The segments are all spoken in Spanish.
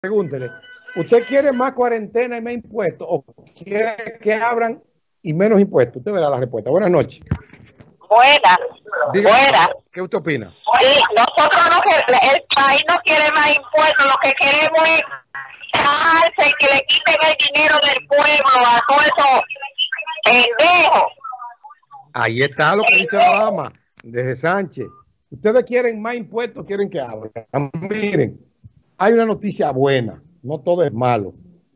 pregúntele, ¿usted quiere más cuarentena y más impuestos o quiere que abran y menos impuestos? Usted verá la respuesta. Buenas noches. Buenas. Buenas. ¿Qué usted opina? Sí, nosotros no queremos, el país no quiere más impuestos, lo que queremos es y que le quiten el dinero del pueblo a todos esos pendejos. Ahí está lo que dice la dama desde Sánchez. Ustedes quieren más impuestos, quieren que abran. Miren, hay una noticia buena, no todo es malo.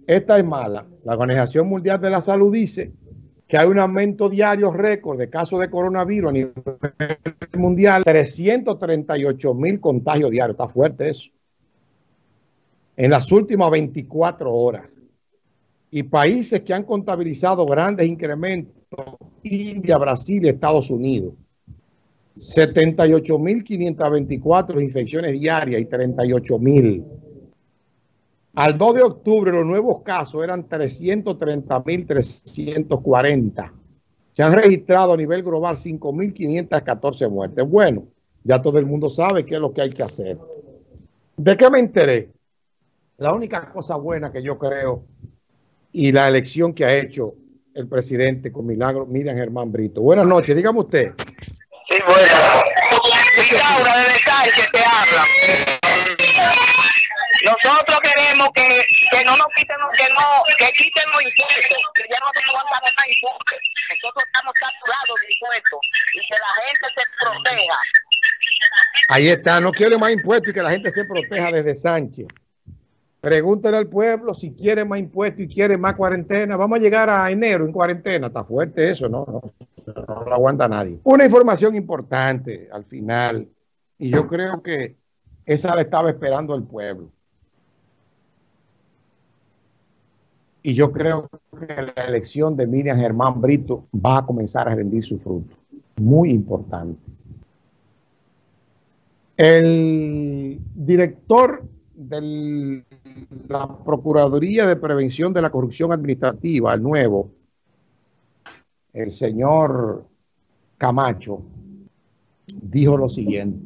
Esta es mala. La Organización Mundial de la Salud dice que hay un aumento diario récord de casos de coronavirus a nivel mundial, 338 mil contagios diarios. Está fuerte eso. En las últimas 24 horas. Y países que han contabilizado grandes incrementos, India, Brasil y Estados Unidos. 78.524 infecciones diarias y 38.000. Al 2 de octubre los nuevos casos eran 330.340. Se han registrado a nivel global 5.514 muertes. Bueno, ya todo el mundo sabe qué es lo que hay que hacer. ¿De qué me enteré? La única cosa buena que yo creo y la elección que ha hecho el presidente con Milagro, Miriam Germán Brito. Buenas noches, dígame usted. Sí, bueno. Laura de Sánchez te habla. Nosotros queremos que, que no nos quiten, que no, que quiten los impuestos, que ya no se aguantamos más impuestos. Nosotros estamos saturados de impuestos y que la gente se proteja. Ahí está, no quiere más impuestos y que la gente se proteja desde Sánchez. Pregúntale al pueblo si quiere más impuestos y quiere más cuarentena. Vamos a llegar a enero en cuarentena. Está fuerte eso, ¿no? No, no lo aguanta nadie. Una información importante al final, y yo creo que esa la estaba esperando el pueblo. Y yo creo que la elección de Miriam Germán Brito va a comenzar a rendir su fruto. Muy importante. El director de la Procuraduría de Prevención de la Corrupción Administrativa, el nuevo, el señor Camacho, dijo lo siguiente.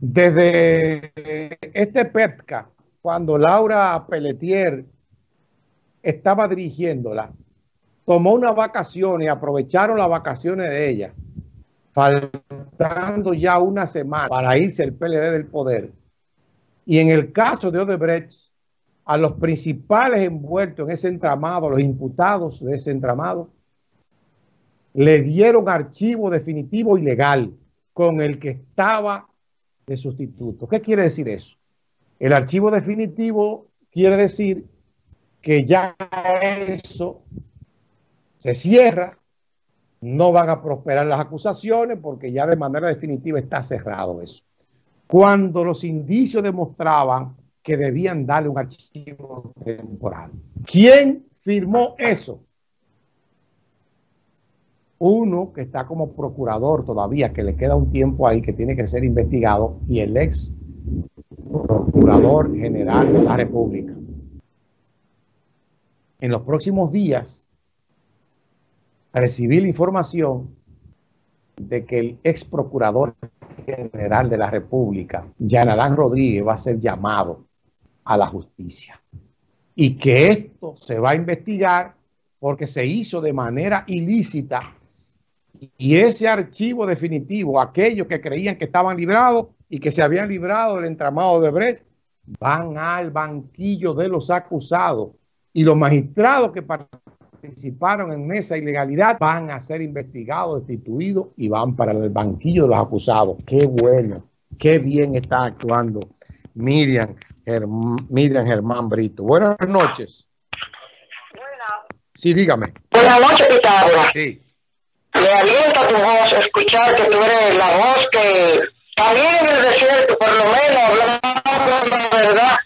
Desde este PEPCA, cuando Laura Pelletier estaba dirigiéndola, tomó una vacación y aprovecharon las vacaciones de ella, faltando ya una semana para irse el PLD del poder y en el caso de Odebrecht, a los principales envueltos en ese entramado, los imputados de ese entramado, le dieron archivo definitivo y legal con el que estaba de sustituto. ¿Qué quiere decir eso? El archivo definitivo quiere decir que ya eso se cierra, no van a prosperar las acusaciones porque ya de manera definitiva está cerrado eso cuando los indicios demostraban que debían darle un archivo temporal. ¿Quién firmó eso? Uno que está como procurador todavía, que le queda un tiempo ahí que tiene que ser investigado, y el ex procurador general de la República. En los próximos días recibí la información de que el ex procurador general de la República, Jan Alán Rodríguez, va a ser llamado a la justicia. Y que esto se va a investigar porque se hizo de manera ilícita. Y ese archivo definitivo, aquellos que creían que estaban librados y que se habían librado del entramado de Brecht, van al banquillo de los acusados. Y los magistrados que participaron en esa ilegalidad van a ser investigados, destituidos y van para el banquillo de los acusados. Qué bueno, qué bien está actuando Miriam, Miriam Germán Brito. Buenas noches. Buenas. Sí, dígame. Buenas noches, Pitágoras. Sí. Me alienta tu voz escuchar que tú eres la voz que también en el desierto, por lo menos, hablando la verdad.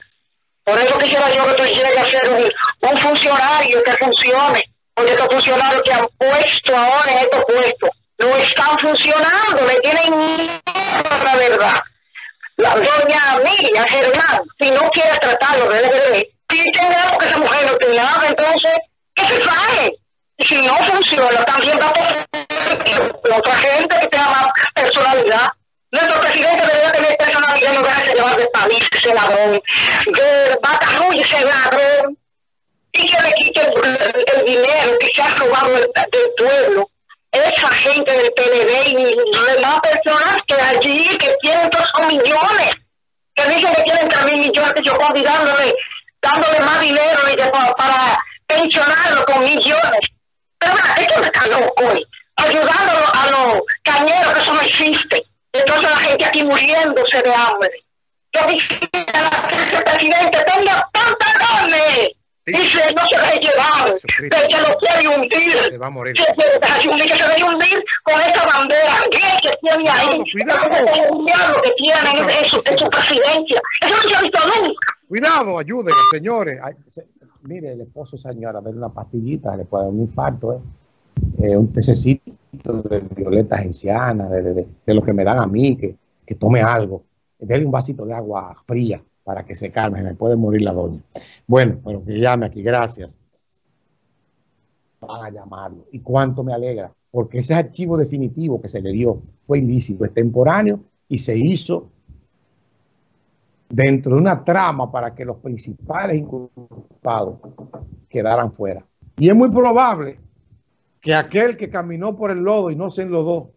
Por eso quisiera yo que tú llegues a ser un, un funcionario que funcione porque estos funcionarios que han puesto ahora en estos puestos no están funcionando, le tienen miedo a la verdad. La doña Miriam Germán, si no quiere tratarlo de LGD, si tendrá porque esa mujer no tiene nada, entonces, ¿qué se sabe? Y si no funciona, también va a tener otra gente que tenga más personalidad. Nuestro presidente debería tener personalidad en lugar de llevar de país ese ladrón, de Batarruy ese ladrón, y que le quite el, dinero que se ha robado del, pueblo. Esa gente del PND y demás personas que allí, que tienen todos millones, que dicen que tienen tres mil millones, yo dándole, dándole más dinero y para pensionarlo con millones. Pero es que me están hoy, ayudando a los cañeros, que eso no existe. Entonces la gente aquí muriéndose de hambre. Yo que el presidente tenga pantalones. Dice, no se deje llevar, que lo quiere hundir. Se va a morir. Que se hundir, deje con esa bandera que tiene ahí. Cuidado, cuidado. que tiene en, su, en su presidencia. Eso no se ha visto nunca. Cuidado, ayúdenme, señores. Ay, se, mire, el esposo, señora, denle una pastillita, le puede dar un infarto, ¿eh? eh un tececito de violeta genciana, de, de, de, lo que me dan a mí, que, que tome algo. Denle un vasito de agua fría para que se calme, me puede morir la doña. Bueno, pero que llame aquí, gracias. Van a llamarlo. ¿Y cuánto me alegra? Porque ese archivo definitivo que se le dio fue ilícito, es temporáneo y se hizo dentro de una trama para que los principales inculpados quedaran fuera. Y es muy probable que aquel que caminó por el lodo y no se enlodó,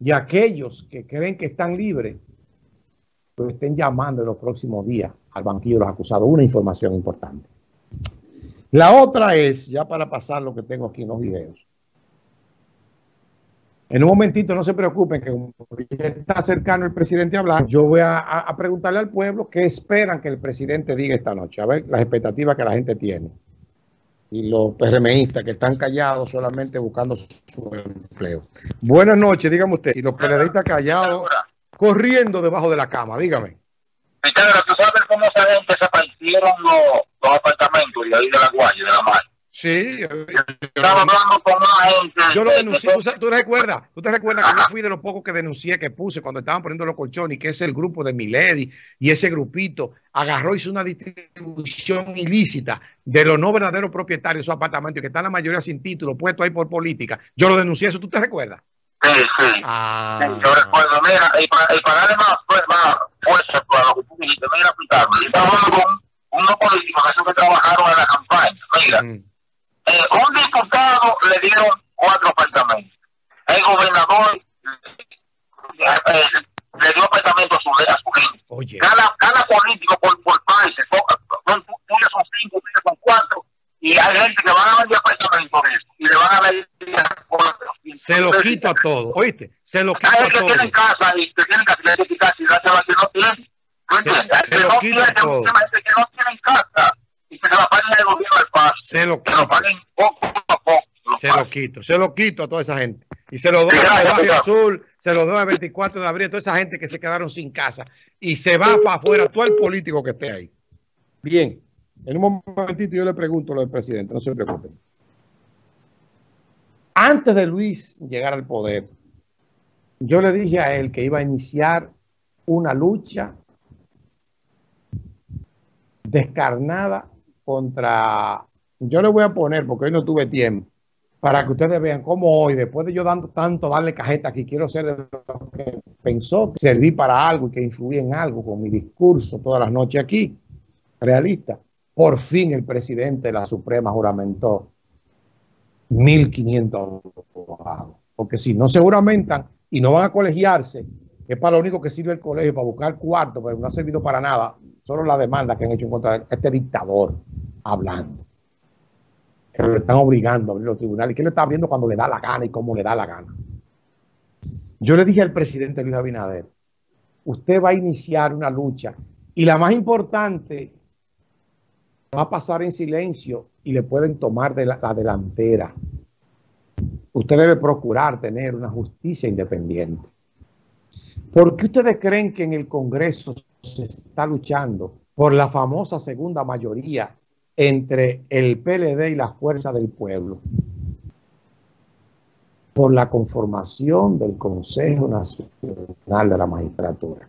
y aquellos que creen que están libres, pues estén llamando en los próximos días al banquillo de los acusados. Una información importante. La otra es, ya para pasar lo que tengo aquí en los videos. En un momentito, no se preocupen, que está cercano el presidente a hablar. Yo voy a, a, preguntarle al pueblo qué esperan que el presidente diga esta noche. A ver las expectativas que la gente tiene y los PRMistas que están callados solamente buscando su empleo. Buenas noches, dígame usted. Y los PRMistas callados corriendo debajo de la cama, dígame. Ricardo, ¿tú sabes cómo esa gente se partieron los, los apartamentos y ahí de la Guaya, de la Mar? Sí, yo, estaba hablando con una gente. Yo lo denuncié, ¿tú, ¿tú, recuerdas? ¿Tú te recuerdas que yo fui de los pocos que denuncié, que puse cuando estaban poniendo los colchones, y que es el grupo de Milady, y ese grupito agarró y hizo una distribución ilícita de los no verdaderos propietarios de esos apartamentos, que están la mayoría sin título, puestos ahí por política. Yo lo denuncié, ¿eso tú te recuerdas? Sí, sí. Ah. Yo recuerdo, mira, y para, y para darle más, pues, más fuerza para lo que tú dijiste, mira, estaba hablando con unos políticos esos que trabajaron en la campaña. Mira, mm eh, un diputado le dieron cuatro apartamentos. El gobernador eh, le dio apartamento a su, a su gente. Oye. Cada, cada político por, por país, son, son, son cinco, son cuatro, y hay gente que van a vender apartamentos de eso, y le van a vender cuatro. Se lo quita todo, oíste, se lo quita hay todo. que tienen casa y que tienen casa y que no tienen. Se, se, lo quita todo. que no tienen casa y se la paguen el gobierno del paso. Se lo quito. Se lo paguen poco a poco. Se lo quito, se lo quito a toda esa gente. Y se lo doy al Barrio Azul, se lo doy al 24 de abril, a toda esa gente que se quedaron sin casa. Y se va para afuera todo el político que esté ahí. Bien, en un momentito yo le pregunto lo del presidente, no se preocupen. Antes de Luis llegar al poder, yo le dije a él que iba a iniciar una lucha descarnada contra, yo le voy a poner, porque hoy no tuve tiempo, para que ustedes vean cómo hoy, después de yo dando tanto darle cajeta que quiero ser de lo que pensó, que serví para algo y que influí en algo con mi discurso todas las noches aquí, realista. Por fin el presidente de la Suprema juramentó 1.500 abogados. Porque si no se juramentan y no van a colegiarse, es para lo único que sirve el colegio, para buscar cuarto, pero no ha servido para nada solo la demanda que han hecho en contra de este dictador hablando. Que lo están obligando a abrir los tribunales y que lo está abriendo cuando le da la gana y cómo le da la gana. Yo le dije al presidente Luis Abinader, usted va a iniciar una lucha y la más importante va a pasar en silencio y le pueden tomar de la delantera. Usted debe procurar tener una justicia independiente. ¿Por qué ustedes creen que en el Congreso se está luchando por la famosa segunda mayoría entre el PLD y la Fuerza del Pueblo? Por la conformación del Consejo Nacional de la Magistratura.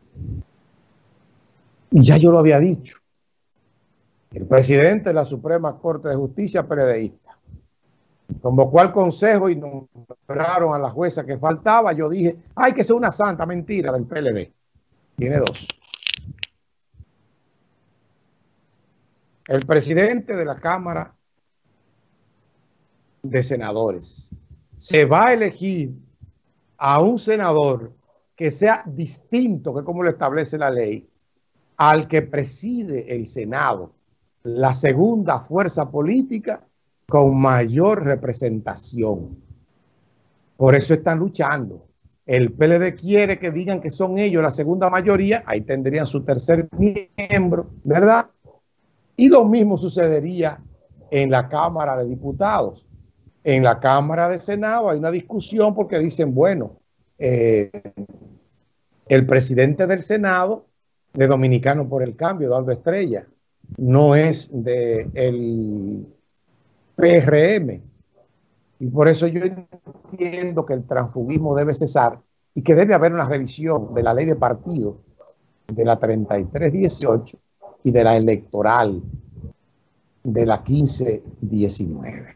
Y ya yo lo había dicho. El presidente de la Suprema Corte de Justicia PLDista. Convocó al consejo y nombraron a la jueza que faltaba. Yo dije, hay que ser una santa mentira del PLD. Tiene dos. El presidente de la Cámara de Senadores se va a elegir a un senador que sea distinto, que como lo establece la ley, al que preside el Senado, la segunda fuerza política con mayor representación. Por eso están luchando. El PLD quiere que digan que son ellos la segunda mayoría, ahí tendrían su tercer miembro, ¿verdad? Y lo mismo sucedería en la Cámara de Diputados. En la Cámara de Senado hay una discusión porque dicen, bueno, eh, el presidente del Senado, de Dominicano por el Cambio, Eduardo Estrella, no es de el PRM. Y por eso yo entiendo que el transfugismo debe cesar y que debe haber una revisión de la ley de partido de la 3318 y de la electoral de la 1519.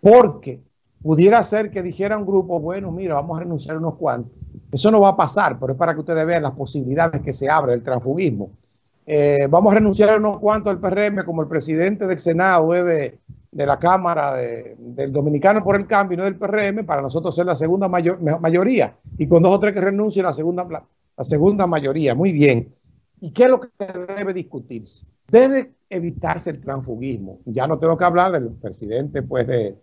Porque pudiera ser que dijera un grupo, bueno, mira, vamos a renunciar unos cuantos. Eso no va a pasar, pero es para que ustedes vean las posibilidades que se abre del transfugismo. Eh, vamos a renunciar unos cuantos del PRM, como el presidente del Senado es de, de la Cámara del Dominicano por el Cambio no del PRM, para nosotros ser la segunda mayoría. Y con dos o tres que renuncien, la segunda, la segunda mayoría. Muy bien. ¿Y qué es lo que debe discutirse? Debe evitarse el transfugismo. Ya no tengo que hablar del presidente pues, de,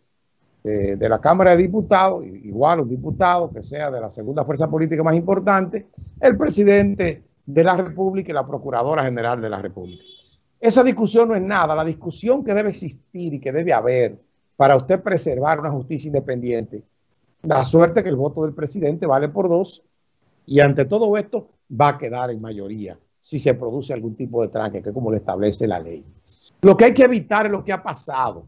de, la Cámara de Diputados, igual un diputado que sea de la segunda fuerza política más importante, el presidente de la República y la Procuradora General de la República. Esa discusión no es nada. La discusión que debe existir y que debe haber para usted preservar una justicia independiente, la suerte que el voto del presidente vale por dos y ante todo esto va a quedar en mayoría si se produce algún tipo de tranque, que es como lo establece la ley. Lo que hay que evitar es lo que ha pasado.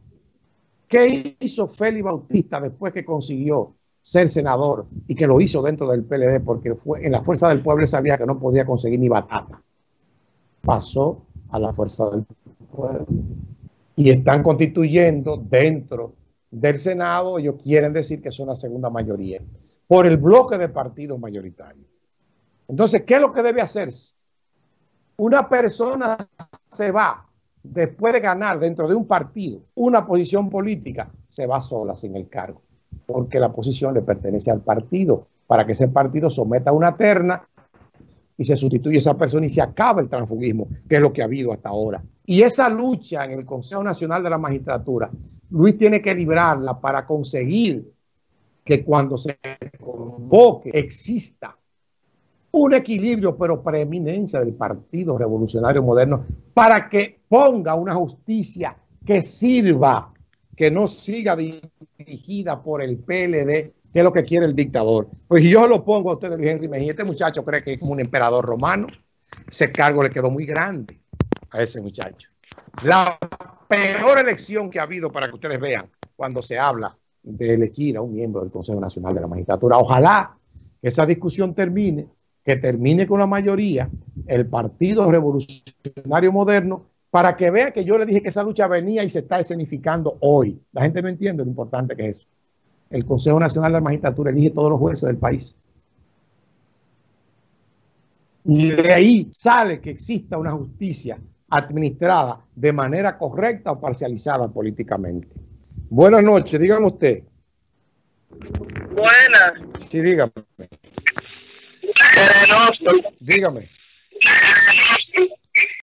¿Qué hizo Félix Bautista después que consiguió ser senador y que lo hizo dentro del PLD porque fue en la fuerza del pueblo sabía que no podía conseguir ni batata? Pasó a la fuerza del pueblo y están constituyendo dentro del Senado, ellos quieren decir que son la segunda mayoría, por el bloque de partidos mayoritarios. Entonces, ¿qué es lo que debe hacerse? Una persona se va después de ganar dentro de un partido una posición política, se va sola sin el cargo, porque la posición le pertenece al partido, para que ese partido someta una terna y se sustituye esa persona y se acaba el transfugismo, que es lo que ha habido hasta ahora. Y esa lucha en el Consejo Nacional de la Magistratura, Luis tiene que librarla para conseguir que cuando se convoque exista un equilibrio, pero preeminencia del Partido Revolucionario Moderno para que ponga una justicia que sirva, que no siga dirigida por el PLD, que es lo que quiere el dictador. Pues yo lo pongo a usted, Luis Henry Mejía. Este muchacho cree que es como un emperador romano. Ese cargo le quedó muy grande a ese muchacho. La peor elección que ha habido para que ustedes vean cuando se habla de elegir a un miembro del Consejo Nacional de la Magistratura. Ojalá esa discusión termine que termine con la mayoría el Partido Revolucionario Moderno para que vea que yo le dije que esa lucha venía y se está escenificando hoy. La gente no entiende lo importante que es eso. El Consejo Nacional de la Magistratura elige todos los jueces del país. Y de ahí sale que exista una justicia administrada de manera correcta o parcializada políticamente. Buenas noches, dígame usted. Buenas. Sí, dígame. Dígame.